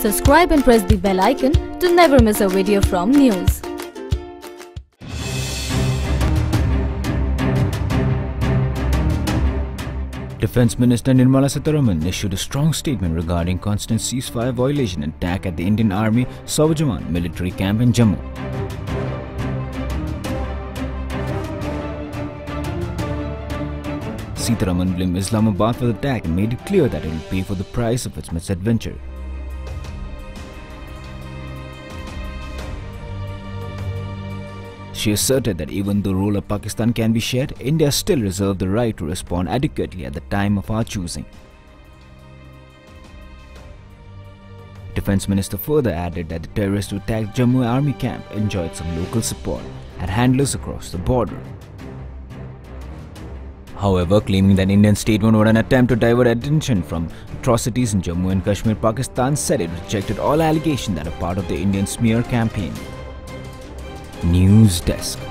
Subscribe and press the bell icon to never miss a video from NYOOOZ. Defense Minister Nirmala Sitharaman issued a strong statement regarding constant ceasefire violation attack at the Indian Army Sunjuwan military camp in Jammu. Sitharaman blamed Islamabad for the attack and made it clear that it will pay for the price of its misadventure. She asserted that even though role of Pakistan can be shared, India still reserved the right to respond adequately at the time of our choosing. Defense Minister further added that the terrorists who attacked Jammu army camp enjoyed some local support and handlers across the border. However, claiming that Indian statement was an attempt to divert attention from atrocities in Jammu and Kashmir, Pakistan said it rejected all allegations that are part of the Indian smear campaign. News Desk